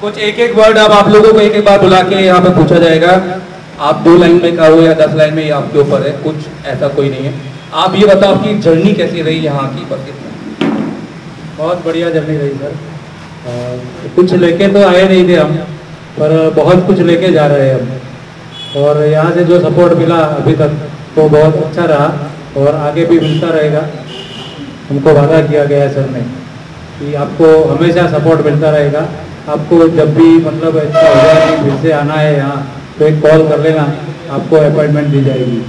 कुछ एक एक वर्ड अब आप लोगों को एक एक बार बुला के यहाँ पे पूछा जाएगा। आप दो लाइन में कहो या दस लाइन में ये आपके ऊपर है। कुछ ऐसा कोई नहीं है। आप ये बताओ आपकी जर्नी कैसी रही यहाँ की बस इतना बहुत बढ़िया जर्नी रही सर अ, कुछ लेके तो आए नहीं थे हम पर बहुत कुछ लेके जा रहे हैं हम। और यहाँ से जो सपोर्ट मिला अभी तक तो बहुत अच्छा रहा और आगे भी मिलता रहेगा। हमको वादा किया गया है सर ने कि आपको हमेशा सपोर्ट मिलता रहेगा। आपको जब भी मतलब ऐसा हो जाए फिर से आना है यहाँ तो एक कॉल कर लेना, आपको अपॉइंटमेंट दी जाएगी।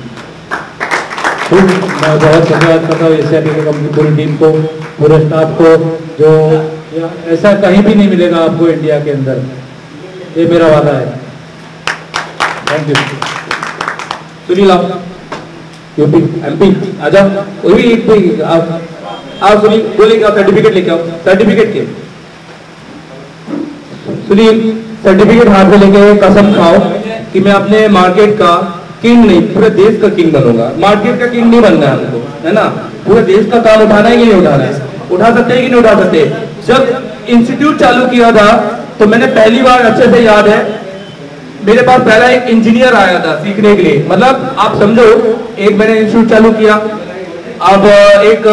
फिर मैं बहुत धन्यवाद करता हूँ एशिया की कंपनी पूरी टीम को, पूरे स्टाफ को, जो ऐसा कहीं भी नहीं मिलेगा आपको इंडिया के अंदर। ये मेरा वादा है। थैंक यू सुनील, आप यूपी एमपी आ जाओ। एक आप सुनील बोले आप सर्टिफिकेट लेके आओ। सर्टिफिकेट के? सुनील सर्टिफिकेट हाथ में लेके कसम खाओ कि मैं अपने मार्केट का किंग नहीं, पूरे देश का किंग बनूँगा। मार्केट का किंग नहीं बनना है हमको, है ना? पूरे देश का काम उठाना है कि नहीं उठाना है? उठा सकते हैं कि नहीं उठा सकते? जब इंस्टीट्यूट चालू किया था तो मैंने पहली बार, अच्छे से याद है, मेरे पास पहला एक इंजीनियर आया था सीखने के लिए। मतलब आप समझो, एक मैंने इंस्टीट्यूट चालू किया। अब, एक,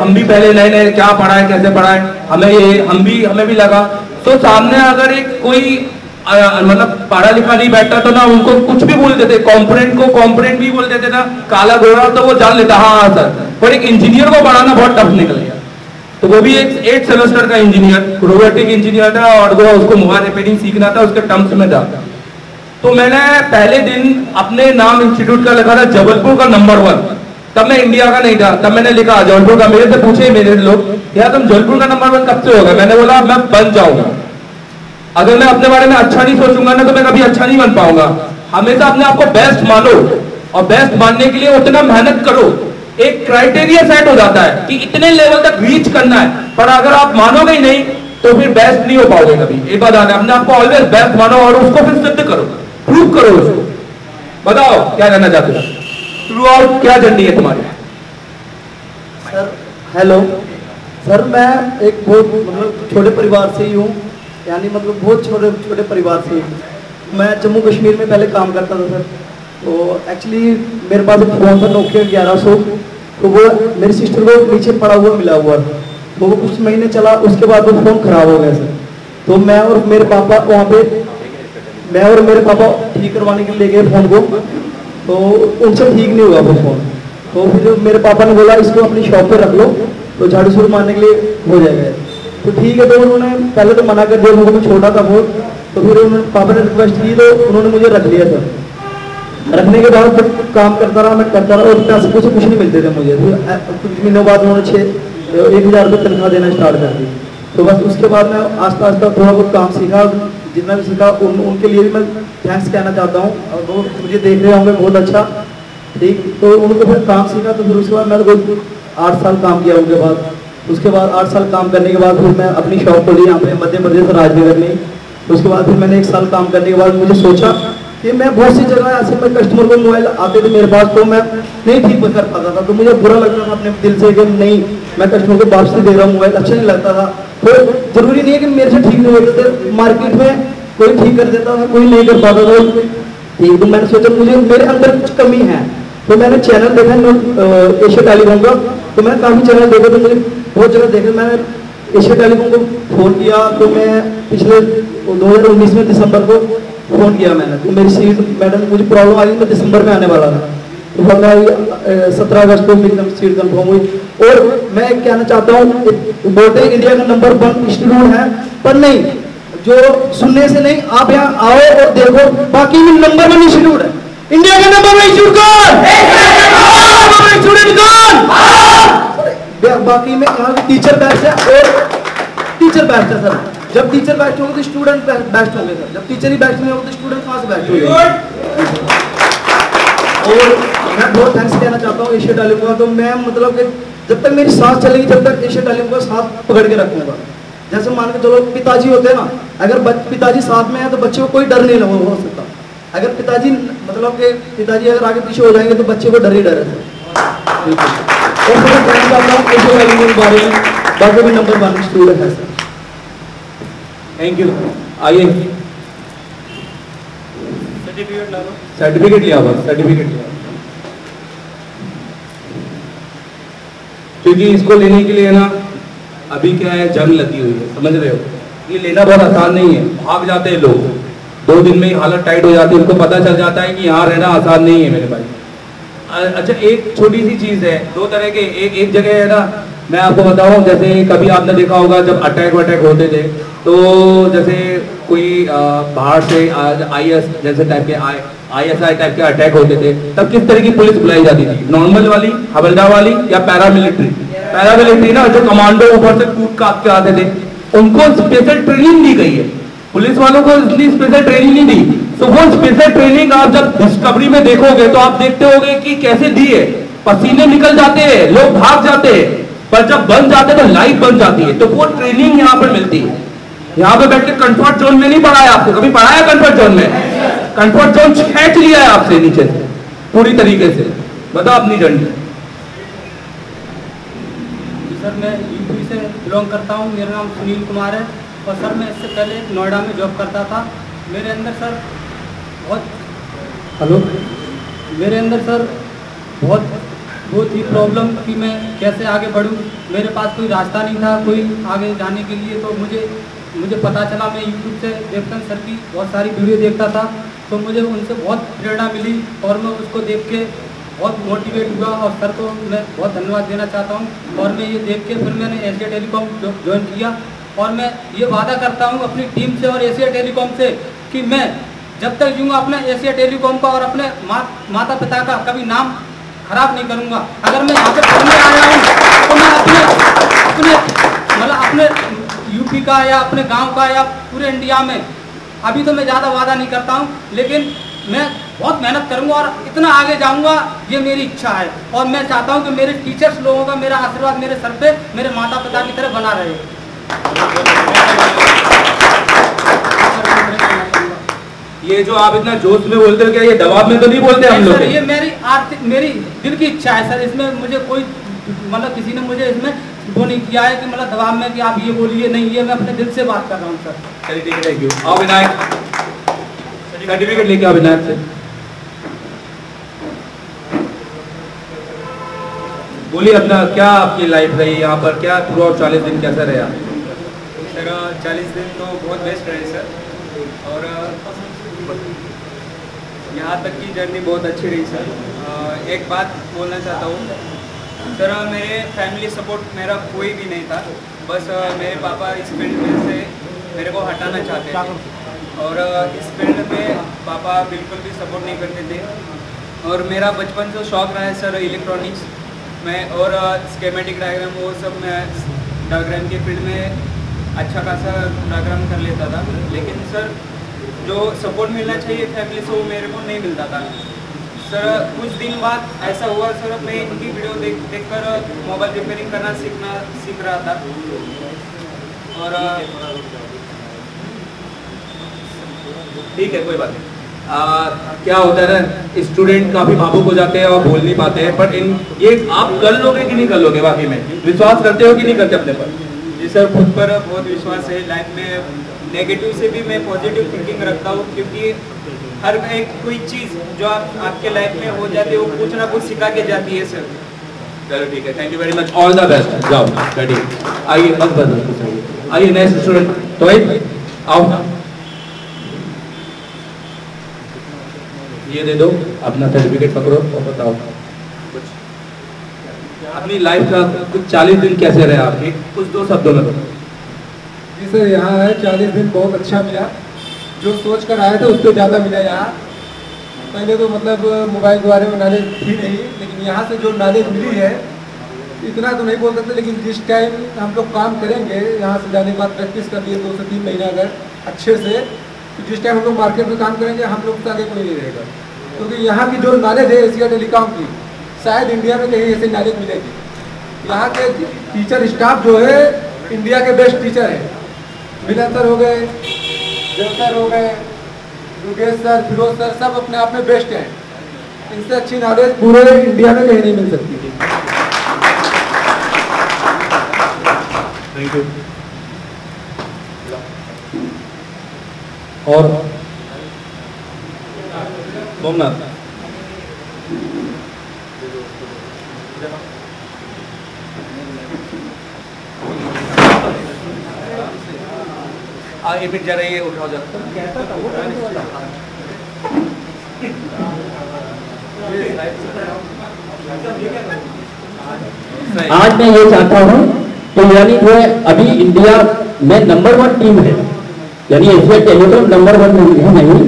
हम भी पहले नए नए क्या पढ़ाए, कैसे पढ़ाए? हमें ये, हम भी, हमें भी लगा। तो सामने अगर एक कोई मतलब पढ़ा लिखा नहीं बैठता तो ना उनको कुछ भी बोल देते कॉम्पोनेंट को कॉम्पोनेंट भी बोल देते ना, काला गोरा तो वो जान लेता हाँ हाँ सर। पर एक इंजीनियर को पढ़ाना बहुत टफ निकल गया। तो वो भी एक एट सेमेस्टर का इंजीनियर रोबोटिक इंजीनियर था और वो उसको मोबाइल रिपेयरिंग सीखना था, उसके टर्म्स में था। तो मैंने पहले दिन अपने नाम इंस्टीट्यूट का लिखा था, जबलपुर का नंबर वन तब मैं इंडिया का नहीं था, तब मैंने लिखा, जबलपुर का, मेरे से पूछे मेरे लोग यार तुम जबलपुर का नंबर वन कब से होगा? मैंने बोला, मैं बन जाऊँगा। अगर मैं अपने बारे में अच्छा नहीं सोचूँगा ना तो मैं कभी अच्छा नहीं बन पाऊँगा। हमेशा अपने आप को बेस्ट मानो और बेस्ट मानने के लिए उतना मेहनत करो। एक क्राइटेरिया सेट हो जाता है कि इतने लेवल तक रीच करना है। पर अगर आप मानोगे ही नहीं तो फिर बेस्ट नहीं हो पाओगे कभी। एक बात आना अपने आप को ऑलवेज बेस्ट मानो और उसको फिर सिद्ध करो। प्रूव करो उसको। बताओ, क्या कहना चाहते हो? थ्रू आउट क्या जर्नी है तुम्हारी? सर हेलो सर, मैं एक बहुत मतलब छोटे परिवार से ही हूँ, यानी मतलब बहुत छोटे छोटे परिवार से मैं जम्मू कश्मीर में पहले काम करता था, सर। तो एक्चुअली मेरे पास एक फ़ोन था नोकिया ग्यारह सौ। तो वो मेरी सिस्टर को नीचे पड़ा हुआ मिला हुआ था। तो वो कुछ महीने चला, उसके बाद वो फ़ोन ख़राब हो गया, सर। तो मैं और मेरे पापा वहाँ पे मैं और मेरे पापा ठीक करवाने के लिए ले गए फ़ोन को। तो उनसे ठीक नहीं हुआ वो फ़ोन। तो फिर मेरे पापा ने बोला, इसको अपनी शॉप पर रख लो। तो झाड़ू झाड़ू मारने के लिए हो जाएगा। तो ठीक है तो उन्होंने पहले तो मना कर दिया मुझे छोटा था वो तो फिर उन्होंने पापा ने रिक्वेस्ट की तो उन्होंने मुझे रख लिया था। रखने के बाद फिर काम करता रहा मैं करता रहा और पैसे कुछ कुछ नहीं मिलते थे मुझे। कुछ महीनों बाद उन्होंने छः एक हज़ार रुपये तनख्वाह देना स्टार्ट कर दी। तो बस उसके बाद मैं आस्ता आस्ता थोड़ा बहुत काम सीखा जितना भी सीखा उन, उनके लिए भी मैं थैंक्स कहना चाहता हूँ। और वो मुझे देख रहे होंगे बहुत अच्छा। ठीक तो उनको फिर काम सीखा तो फिर उसके बाद मैं कोई आठ साल काम किया उनके बाद। उसके बाद आठ साल काम करने के बाद फिर मैं अपनी शॉप खोली, यहाँ पे मध्य प्रदेश राजनगर में। उसके बाद फिर मैंने एक साल काम करने के बाद मुझे सोचा कि मैं बहुत सी जगह ऐसे मैं कस्टमर को मोबाइल आते थे मेरे पास तो मैं नहीं ठीक कर पाता था। तो मुझे बुरा लगता था अपने दिल से कि नहीं, मैं कस्टमर को वापसी दे रहा हूँ मोबाइल अच्छा नहीं लगता था। तो ज़रूरी नहीं है कि मेरे से ठीक नहीं होते थे। मार्केट में कोई ठीक कर देता था, कोई नहीं कर पाता था। ठीक तो मैंने सोचा, मुझे, मेरे अंदर कुछ कमी है। तो मैंने चैनल देखा एशिया टेलीकॉम का। तो मैंने काफ़ी चैनल देखा तो मुझे बहुत जगह देखा। मैंने एशिया टेलीकॉम को फ़ोन किया तो मैं पिछले 2019 में दिसंबर को फ़ोन किया मैंने। तो मेरी सीट मैडम, मुझे प्रॉब्लम आ गई मैं दिसंबर में आने वाला था। तो मैं सत्रह अगस्त को मेरी सीट कंफर्म हुई। और मैं कहना चाहता हूँ बोलते इंडिया का नंबर वन इंस्टीट्यूट है, पर नहीं, जो सुनने से नहीं, आप यहाँ आओ और देखो, बाकी नंबर वन इंस्टीट्यूट है। इंडिया का नंबर वन इंस्टीट्यूट कौन? बाकी में यहाँ पे टीचर बेस्ट है। और टीचर बेस्ट है सर। जब टीचर बेस्ट होंगे तो स्टूडेंट बेस्ट होंगे सर। जब टीचर ही नहीं होंगे तो स्टूडेंट कहाँ से बेस्ट होंगे? और मैं बहुत थैंक्स कहना चाहता हूँ एशिया का। तो मैं मतलब कि जब तक मेरी सांस चलेगी जब तक एशिया टेलीकॉम का साथ पकड़ के रखूँगा। जैसे मान के चलो, पिताजी होते हैं ना, अगर पिताजी साथ में है तो बच्चे को कोई डर नहीं लगा हो सकता। अगर पिताजी मतलब के पिताजी अगर आगे पीछे हो जाएँगे तो बच्चे को डर ही डर है। बाकी भी नंबर वन स्टूडेंट है सर। थैंक यू आइए। सर्टिफिकेट सर्टिफिकेट लिया बस सर्टिफिकेट लिया क्योंकि इसको लेने के लिए ना अभी क्या है जंग लगी हुई है समझ रहे हो? ये लेना बहुत आसान नहीं है भाग जाते हैं लोग। दो दिन में ही हालत टाइट हो जाती है, उनको पता चल जाता है कि यहाँ रहना आसान नहीं है मेरे भाई। अच्छा एक छोटी सी चीज़ है, दो तरह के, एक एक जगह है ना, मैं आपको बताऊँ, जैसे कभी आपने देखा होगा, जब अटैक वटैक होते थे तो जैसे कोई बाहर से आई एस जैसे टाइप के आई एस आई टाइप के अटैक होते थे, तब किस तरह की पुलिस बुलाई जाती थी? नॉर्मल वाली, हवलदार वाली, या पैरामिलिट्री पैरामिलिट्री ना, जो कमांडो ऊपर से कूद काट के आते थे, उनको स्पेशल ट्रेनिंग दी गई है। पुलिस वालों को इतनी स्पेशल ट्रेनिंग नहीं दी। तो वो स्पेशल ट्रेनिंग आप जब डिस्कवरी में देखोगे तो आप देखते होगे कि कैसे दी है। पसीने निकल जाते हैं, लोग भाग जाते हैं। पर जब बन जाते हैं तो लाइफ बन जाती है। तो वो ट्रेनिंग यहाँ पर मिलती है। यहाँ पे बैठ के कंफर्ट जोन में नहीं पढ़ाया आपको कभी पढ़ाया कंफर्ट जोन में? कंफर्ट जोन खींच लिया है आपसे नीचे से। पूरी तरीके से। बताओ अपनी जर्नी सर, मैं यूपी से बिलोंग करता हूँ। मेरा नाम सुनील कुमार है। और सर मैं इससे पहले नोएडा में जॉब करता था। मेरे अंदर सर बहुत हेलो? मेरे अंदर सर बहुत वो थी प्रॉब्लम कि मैं कैसे आगे बढ़ूं। मेरे पास कोई रास्ता नहीं था कोई आगे जाने के लिए तो मुझे मुझे पता चला मैं यूट्यूब से देखता सर की बहुत सारी वीडियो देखता था। तो मुझे उनसे बहुत प्रेरणा मिली और मैं उसको देख के बहुत मोटिवेट हुआ और सर को मैं बहुत धन्यवाद देना चाहता हूँ। और मैं ये देख के फिर मैंने एशिया टेलीकॉम ज्वाइन किया। और मैं ये वादा करता हूँ अपनी टीम से और एशिया टेलीकॉम से कि मैं जब तक जीऊँगा अपने एशिया टेलीकॉम का और अपने मा, माता पिता का कभी नाम खराब नहीं करूँगा अगर मैं यहाँ पे पढ़ने आया हूँ तो मैं अपने अपने मतलब अपने यूपी का या अपने गाँव का या पूरे इंडिया में अभी तो मैं ज़्यादा वादा नहीं करता हूँ लेकिन मैं बहुत मेहनत करूँगा और इतना आगे जाऊँगा ये मेरी इच्छा है। और मैं चाहता हूँ कि मेरे टीचर्स लोगों का मेरा आशीर्वाद मेरे सर पे मेरे माता पिता की तरह बना रहे। ये जो आप इतना जोश में बोलते हो क्या ये दबाव में तो नहीं बोलते हम लोग? ये मेरी आर्थिक मेरी दिल की इच्छा है सर इसमें मुझे कोई मतलब किसी ने मुझे इसमें वो नहीं किया है कि मतलब दबाव में कि आप ये बोलिए नहीं ये मैं अपने दिल से बात कर रहा हूँ सर। चलिए ठीक है थैंक यू आओ विनायक। सर्टिफिकेट लेके आओ विनायक से। बोलिए अपना क्या आपकी लाइफ रही यहाँ पर? क्या पूरा चालीस दिन कैसा रहा? सर चालीस दिन तो बहुत बेस्ट रहे सर और यहाँ तक की जर्नी बहुत अच्छी रही सर एक बात बोलना चाहता हूँ। सर, मेरे फैमिली सपोर्ट मेरा कोई भी नहीं था। बस मेरे पापा इस फ़ील्ड में से मेरे को हटाना चाहते थे। और इस फ़ील्ड में पापा बिल्कुल भी सपोर्ट नहीं करते थे। और मेरा बचपन से शौक रहा है सर इलेक्ट्रॉनिक्स में। और स्केमेटिक डायग्राम वो सब मैं डायग्राम के फ़ील्ड में अच्छा खासा डायग्राम कर लेता था। लेकिन सर जो सपोर्ट मिलना चाहिए फैमिली से वो मेरे को नहीं मिलता था। सर कुछ दिन बाद ऐसा हुआ सर मैं इनकी वीडियो देख देख कर मोबाइल रिपेयरिंग करना सीखना सीख रहा था। और ठीक है कोई बात नहीं। आ, क्या होता है ना स्टूडेंट काफ़ी भावुक हो जाते हैं और बोल नहीं पाते हैं पर इन ये आप कर लोगे कि नहीं कर लोगे बाकी में? विश्वास करते हो कि नहीं करते अपने पर? जी सर खुद पर बहुत विश्वास है। लाइफ में नेगेटिव से भी मैं पॉजिटिव थिंकिंग रखता हूँ क्योंकि हर एक कोई चीज़ जो आप आपके लाइफ में हो जाती है वो कुछ ना कुछ सिखा के जाती है सर। चलो ठीक है thank you very much all the best जाओ रेडी आइए बस, बस आइए नेक्स्ट स्टूडेंट तो ये दे दो अपना सर्टिफिकेट पकड़ो और बताओ। अपनी लाइफ का कुछ चालीस दिन कैसे रहे आपके कुछ दो शब्दों में जी सर, यहाँ है, चालीस दिन बहुत अच्छा मिला। जो सोच कर आए थे उससे ज़्यादा मिला यहाँ। पहले तो मतलब मोबाइल के बारे में नॉलेज थी नहीं, लेकिन यहाँ से जो नॉलेज मिली है, इतना तो नहीं बोल सकते, लेकिन जिस टाइम हम लोग काम करेंगे, यहाँ से जाने के बाद प्रैक्टिस कर लिए, दो से तीन महीना अगर, अच्छे से तो जिस टाइम हम लोग मार्केट में काम करेंगे, हम लोग से आगे कोई नहीं रहेगा। क्योंकि यहाँ की जो नॉलेज है एशिया टेलीकॉम की शायद इंडिया में कहीं ऐसी नॉलेज मिलेगी। यहाँ के टीचर स्टाफ जो है इंडिया के बेस्ट टीचर है। मिलन सर हो गए देव सर हो गए योगेश सर फिरोज सर सब अपने आप में बेस्ट हैं। इनसे अच्छी नॉलेज पूरे इंडिया में कहीं नहीं मिल सकती थैंक यू और सोमनाथ। आगे फिर रही है, उठाओ जरा आज मैं ये चाहता हूँ कि यानी जो है अभी इंडिया में नंबर वन टीम है। यानी एशिया टेलीकॉम नंबर वन है, नहीं।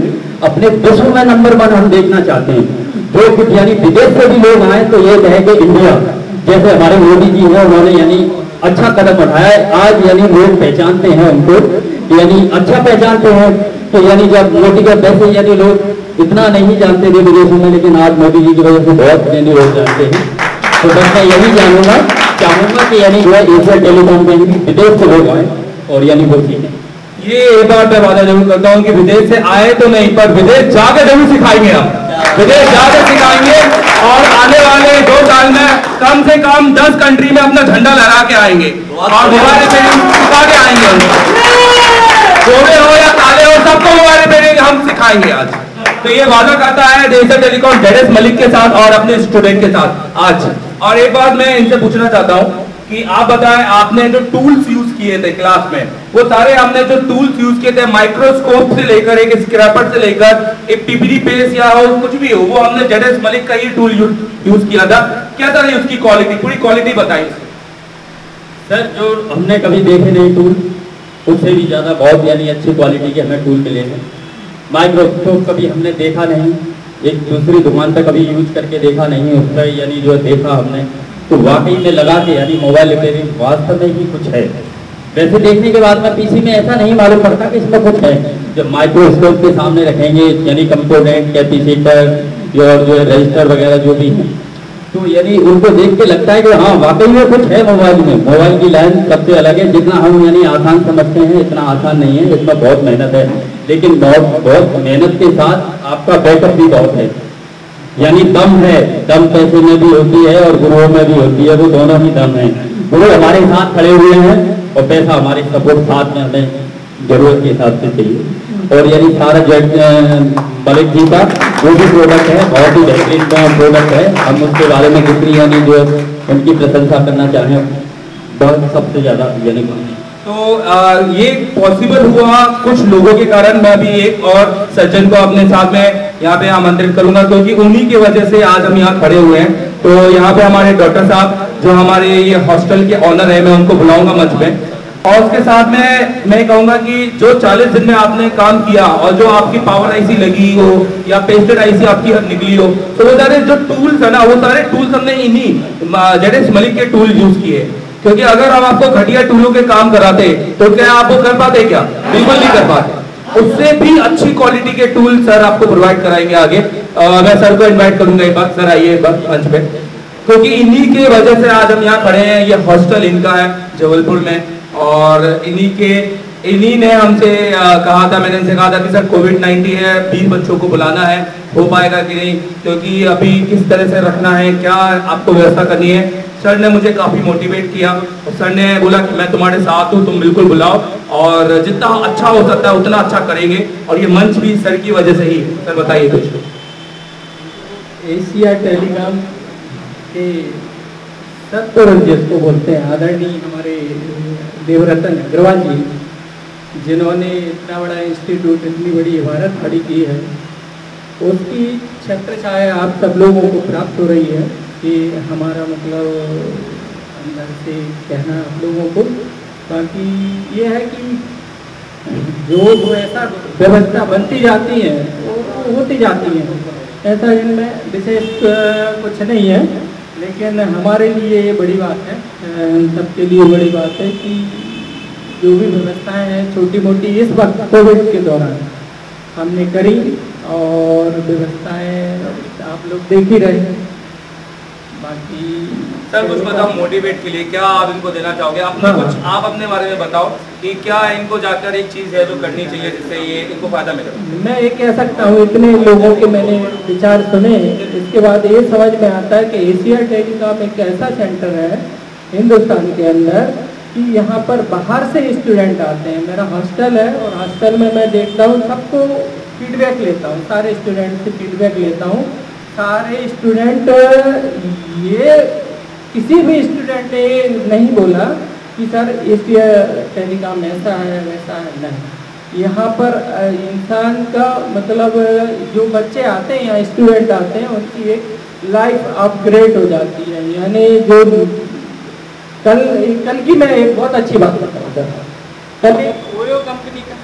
अपने विश्व में नंबर वन हम देखना चाहते हैं। जो कि यानी विदेश से भी लोग आए तो ये कहे कि इंडिया, जैसे हमारे मोदी जी हैं, उन्होंने यानी अच्छा कदम उठाया है। आज यानी लोग पहचानते हैं उनको। यानी अच्छा पहचानते हैं तो यानी जब मोदी का वैसे यानी लोग इतना नहीं जानते थे विदेशों में, लेकिन आज मोदी जी की वजह से बहुत यानी लोग जानते हैं। तो बस मैं यही जानूँगा, चाहूँगा कि यानी जो है एशिया टेलीकॉम के विदेश से लोग आए और यानी वो सीखें ये एक बार मैं वादा ज़रूर करता हूँ कि विदेश से आए तो नहीं, पर विदेश जाकर ज़रूर सिखाएँगे हम विदेश जाकर सिखाएँगे और आने वाले दो साल में कम से कम दस कंट्री में अपना झंडा लहरा के आएँगे। और रिपेयरिंग सिखा के आएँगे। हम हो या काले हो, सबको मोबाइल रिपेयरिंग हम सिखाएँगे आज। तो ये वादा करता है डेजर टेलीकॉम जेडेस मलिक के साथ और अपने स्टूडेंट के साथ आज। और एक बात मैं इनसे पूछना चाहता हूँ कि आप बताएँ, आपने जो टूल्स यूज़ किए थे क्लास में, वो सारे हमने जो टूल्स यूज़ किए थे माइक्रोस्कोप से लेकर एक स्क्रैपर से लेकर एक टिपरी पेस या हो, कुछ भी हो, वो हमने जेडेस मलिक का ही टूल यूज़ किया था। क्या था उसकी क्वालिटी पूरी क्वालिटी बताइए। सर, जो हमने कभी देखे नहीं टूल उससे भी ज़्यादा बहुत यानी अच्छी क्वालिटी के हमें टूल मिले हैं। माइक्रोस्कोप कभी हमने देखा नहीं, एक दूसरी दुकान पर कभी यूज़ करके देखा नहीं, उस पर यानी जो देखा हमने तो वाकई में लगा के यानी मोबाइल रिपेयरिंग वास्तव में ही कुछ है। वैसे देखने के बाद में पीसी में ऐसा नहीं मालूम पड़ता कि इसमें कुछ है। जब माइक्रोस्कोप के सामने रखेंगे, यानी कंपोनेंट कैपेसिटर और जो रजिस्टर वगैरह जो भी है तो यानी उनको देख के लगता है कि हाँ वाकई में कुछ है मोबाइल में, मोबाइल की लाइन सबसे अलग है। जितना हम यानी आसान समझते हैं, इतना आसान नहीं है। इसमें बहुत मेहनत है। लेकिन बहुत बहुत मेहनत के साथ आपका बैकअप भी बहुत है। यानी दम है। दम पैसे में भी होती है और गुरुओं में भी होती है। वो दोनों ही दम है। गुरु हमारे साथ खड़े हुए हैं और पैसा हमारे सपोर्ट साथ में हमें ज़रूरत के हिसाब से चाहिए। और यानी सारा जज मलिक जी का वो भी प्रोडक्ट है बहुत ही बेहतरीन प्रोडक्ट है। हम उसके बारे में जितनी यानी जो उनकी प्रशंसा करना चाहें बहुत सबसे ज़्यादा यानी तो आ, ये पॉसिबल हुआ कुछ लोगों के कारण मैं भी एक और सज्जन को अपने साथ में यहाँ पे आमंत्रित करूँगा क्योंकि उन्हीं की वजह से आज हम यहाँ खड़े हुए हैं। तो यहाँ पे हमारे डॉक्टर साहब जो हमारे ये हॉस्टल के ऑनर है मैं उनको बुलाऊँगा मंच पे। और उसके साथ में मैं कहूँगा कि जो 40 दिन में आपने काम किया और जो आपकी पावर आईसी लगी हो या पेस्टेड आईसी आपकी निकली हो तो वो सारे जो टूल्स है ना वो सारे टूल्स हमने इन्हीं जेडेस मलिक के टूल यूज़ किए। क्योंकि अगर हम आपको घटिया टूलों के काम कराते तो क्या आप वो कर पाते क्या? बिल्कुल नहीं कर पाते। उससे भी अच्छी क्वालिटी के टूल सर आपको प्रोवाइड कराएँगे आगे। आ, मैं सर को इनवाइट करूँगा एक बार। सर आइए मंच पे। क्योंकि इन्हीं के वजह से आज हम यहाँ खड़े हैं। ये हॉस्टल इनका है जबलपुर में। और इन्हीं के, इन्हीं ने हमसे कहा था, मैंने इनसे कहा था कि सर कोविड 19 है, बीस बच्चों को बुलाना है, हो पाएगा कि नहीं? क्योंकि अभी किस तरह से रखना है, क्या आपको व्यवस्था करनी है? सर ने मुझे काफ़ी मोटिवेट किया और सर ने बोला कि मैं तुम्हारे साथ हूँ, तुम बिल्कुल बुलाओ और जितना अच्छा हो सकता है, उतना अच्छा करेंगे और ये मंच भी सर की वजह से ही सर, बताइए कुछ। एशिया टेलीकॉम के सत्पुरुष जिसको बोलते हैं, आदरणीय हमारे देवरतन अग्रवाल जी, जिन्होंने इतना बड़ा इंस्टीट्यूट इतनी बड़ी इमारत खड़ी की है, उसकी छत्र छाया आप सब लोगों को प्राप्त हो रही है कि हमारा मतलब अंदर से कहना आप लोगों को, बाकी ये है कि जो ऐसा व्यवस्था बनती जाती है, वो होती जाती है। ऐसा इनमें विशेष कुछ नहीं है। लेकिन हमारे लिए ये बड़ी बात है सबके लिए बड़ी बात है कि जो भी व्यवस्थाएँ हैं छोटी मोटी इस वक्त कोविड के दौरान हमने करी और व्यवस्थाएँ आप लोग देख ही रहे बाकी सर कुछ बताओ मोटिवेट के लिए क्या आप इनको देना चाहोगे? अपने हाँ। कुछ आप अपने बारे में बताओ कि क्या इनको जाकर एक चीज़ है जो करनी चाहिए जिससे ये इनको फ़ायदा मिले? मैं ये कह सकता हूँ इतने लोगों के मैंने विचार सुने इसके बाद ये समझ में आता है कि एशिया टेलीकॉम एक ऐसा सेंटर है हिंदुस्तान के अंदर कि यहाँ पर बाहर से स्टूडेंट आते हैं। मेरा हॉस्टल है और हॉस्टल में मैं देखता हूँ सबको फीडबैक लेता हूँ सारे स्टूडेंट से फीडबैक लेता हूँ। सारे स्टूडेंट ये किसी भी स्टूडेंट ने नहीं बोला कि सर इस टेलीकॉम ऐसा है वैसा है नहीं। यहाँ पर इंसान का मतलब जो बच्चे आते हैं या स्टूडेंट आते हैं उनकी एक लाइफ अपग्रेड हो जाती है। यानी जो कल कल की मैं एक बहुत अच्छी बात बताऊँ सर कल एक ओयो कंपनी का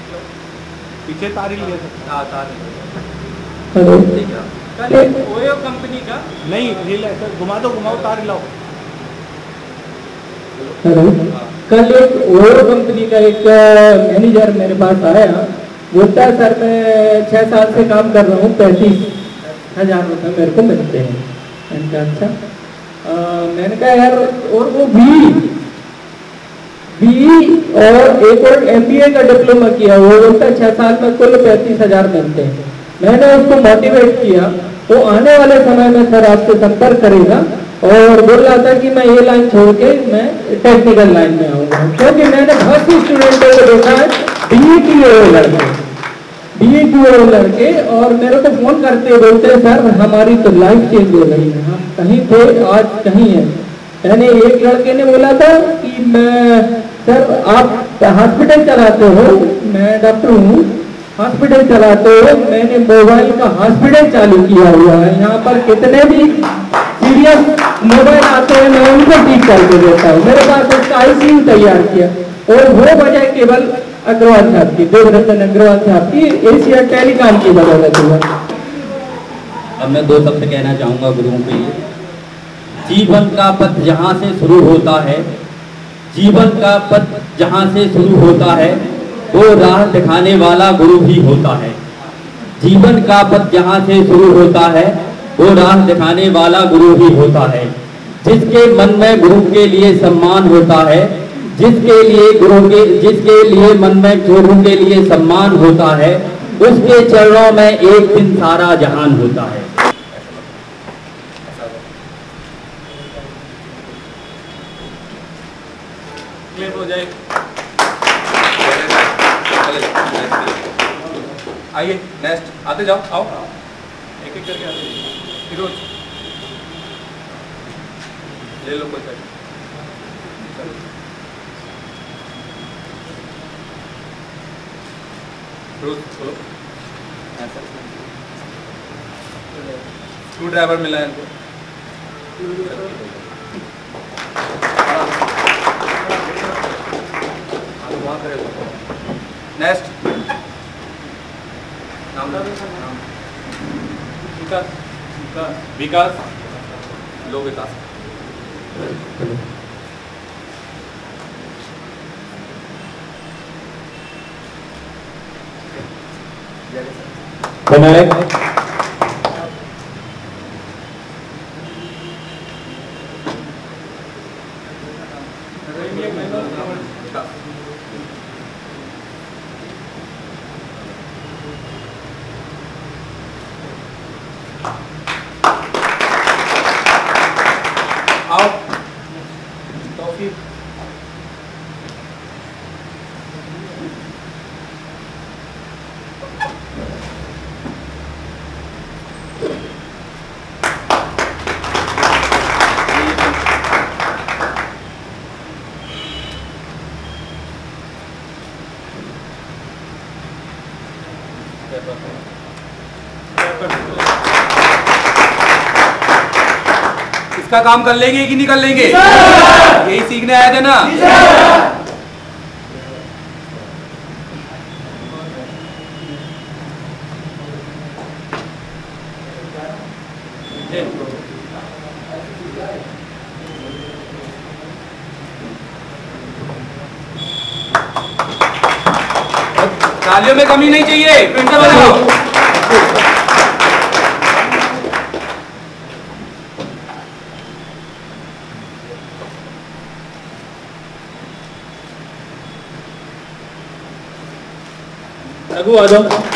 पीछे तारी ले सकते हाँ हेलो। कल एक ओयो कंपनी का नहीं घुमा दो घुमाओ तार लाओ। हेलो। कल एक ओयो कंपनी का एक मैनेजर मेरे पास आया। बोलता, सर, मैं छः साल से काम कर रहा हूँ, पैंतीस हज़ार रुपये मेरे को मिलते हैं। मैंने कहा अच्छा। मैंने कहा, यार, और वो भी बी और एक और एम का डिप्लोमा किया वो बोलता छः साल में कुल पैंतीस हज़ार मिलते हैं। मैंने उसको मोटिवेट किया तो आने वाले समय में सर आपसे संपर्क करेगा और बोल रहा था कि मैं ये लाइन छोड़ के मैं टेक्निकल लाइन में आऊँगा। क्योंकि मैंने बहुत सी स्टूडेंटों को देखा है बी ए की हुए लड़के। बी ए की हुए लड़के और मेरे को फ़ोन करते बोलते सर, हमारी तो लाइफ चेंज हो गई है। हम कहीं थे, आज कहीं है। मैंने एक लड़के ने बोला था कि मैं, सर, आप हॉस्पिटल चलाते हो? मैं डॉक्टर हूँ। हॉस्पिटल चलाते हो? मैंने मोबाइल का हॉस्पिटल चालू किया हुआ है। यहाँ पर कितने भी सीरियस मोबाइल आते हैं, मैं उनको ठीक करके देता हूँ। मेरे पास उसका आईसीयू तैयार किया, और वो वजह केवल अग्रवाल साहब की, देवरतन अग्रवाल साहब की, एशिया टेलीकॉम की बदौलत हुआ अब मैं दो शब्द कहना चाहूँगा गुरुओं के लिए। जीवन का पथ जहाँ से शुरू होता है, जीवन का पथ जहाँ से शुरू होता है, वो राह दिखाने वाला गुरु ही होता है। जीवन का पथ जहाँ से शुरू होता है वो राह दिखाने वाला गुरु ही होता है। जिसके मन में गुरु के लिए सम्मान होता है जिसके लिए गुरु के जिसके लिए मन में गुरु के लिए सम्मान होता है उसके चरणों में एक दिन सारा जहान होता है। क्लियर हो जाए। आइए नेक्स्ट आते जाओ आओ एक एक करके आते साइड फिरोज बोलो। स्क्रू ड्राइवर मिला है इनको। नेक्स्ट। नाम। नाम। विकास विकास विकास लो विकास विनायक आओ टॉफी इसका काम कर लेंगे कि नहीं कर लेंगे? यही सीखने आए थे ना? तालियों में कमी नहीं चाहिए से बनाओ। Obrigado.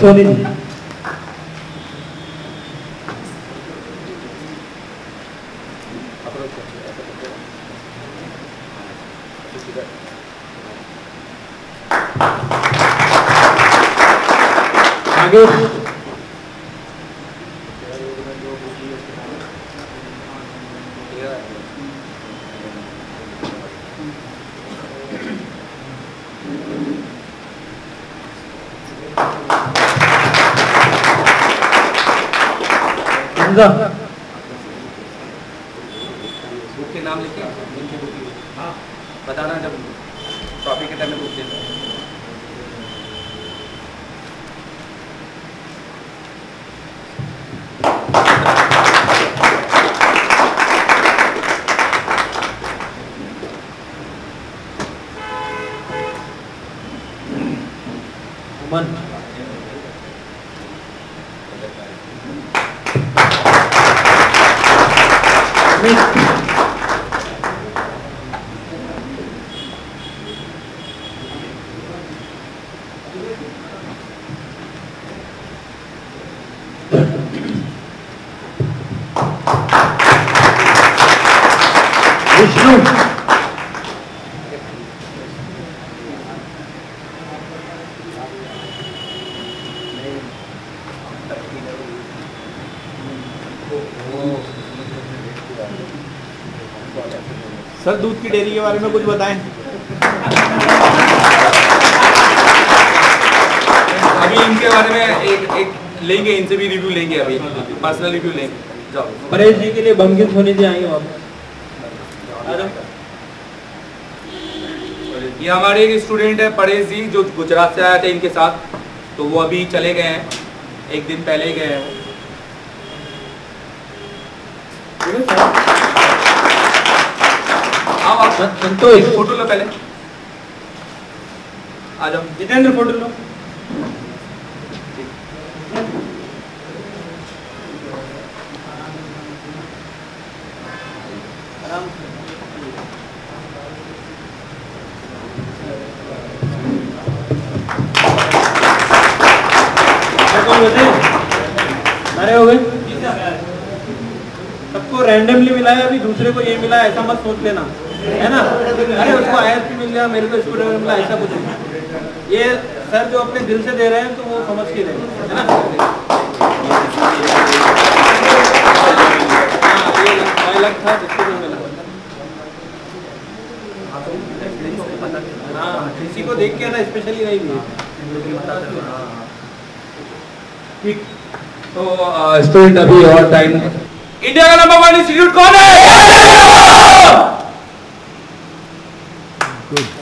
बंकिम सोनी जी आगे हमजा बुक के नाम लिखे? हाँ। बताना जब ट्रॉफी के टाइम में बुक 감사합니다. सर दूध की डेयरी के बारे में कुछ बताएँ। अभी इनके बारे में एक एक लेंगे इनसे भी रिव्यू लेंगे अभी। पर्सनल रिव्यू लेंगे जाओ। परेश जी के लिए बंकिम सोनी जी आएँगे वापस। ये हमारे एक स्टूडेंट है परेश जी जो गुजरात से आया थे इनके साथ। तो वो अभी चले गए हैं। एक दिन पहले ही गए हैं। आओ आप फ़ोटो लो पहले। आ जाओ। जितेंद्र फ़ोटो लो। सबको रैंडमली मिला है अभी दूसरे को ये मिला है ऐसा मत सोच लेना। है ना? अरे उसको आई मिल गया मेरे को स्टूडेंट मिला ऐसा कुछ ये सर जो अपने दिल से दे रहे हैं तो वो समझ के दे है ना? हाँ, हाँ किसी को देख के ना स्पेशली नहीं भी। ठीक। तो स्टूडेंट अभी और टाइम इंडिया का नंबर वन इंस्टीट्यूट कौन है? Good.